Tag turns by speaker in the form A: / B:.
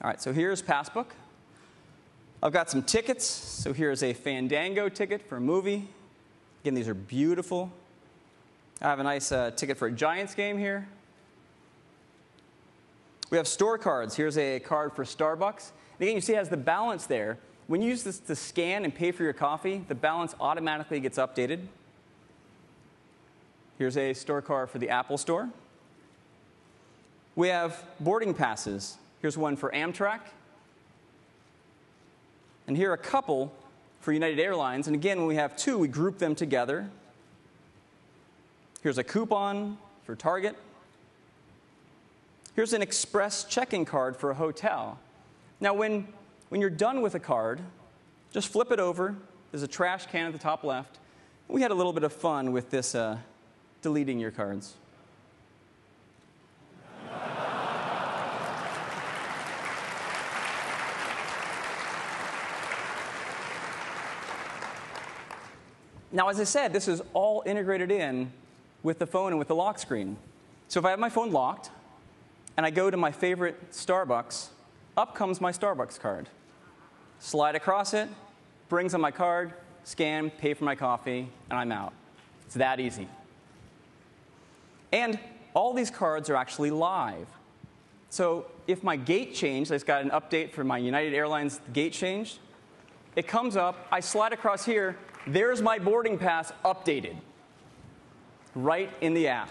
A: All right, so here's Passbook. I've got some tickets. So here's a Fandango ticket for a movie. Again, these are beautiful. I have a nice uh, ticket for a Giants game here. We have store cards. Here's a card for Starbucks. And again, you see it has the balance there. When you use this to scan and pay for your coffee, the balance automatically gets updated. Here's a store card for the Apple Store. We have boarding passes. Here's one for Amtrak. And here are a couple for United Airlines. And again, when we have two, we group them together. Here's a coupon for Target. Here's an express check-in card for a hotel. Now, when, when you're done with a card, just flip it over. There's a trash can at the top left. We had a little bit of fun with this uh, deleting your cards. Now, as I said, this is all integrated in with the phone and with the lock screen. So if I have my phone locked and I go to my favorite Starbucks, up comes my Starbucks card. Slide across it, brings on my card, scan, pay for my coffee, and I'm out. It's that easy. And all these cards are actually live. So if my gate changed, I just got an update for my United Airlines gate changed, it comes up, I slide across here, there's my boarding pass updated right in the app.